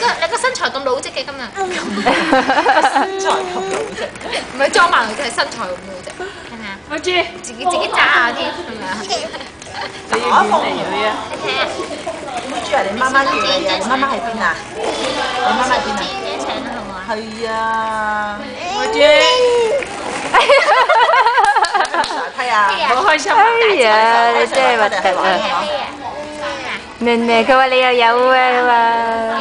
你個你個身材咁老積嘅今日，身材咁老積。唔係裝扮，係身材咁老積，係咪啊？我知，自己自己揸下啲，係咪啊？你要遠離啊！你睇，妹啊，你媽媽叫你啊，你媽媽喺邊啊？你媽媽喺邊啊？請，係啊，我知，睇啊，好開心啊！哎呀，你真係核突啊！係係，明明佢話你又有啊，嘛。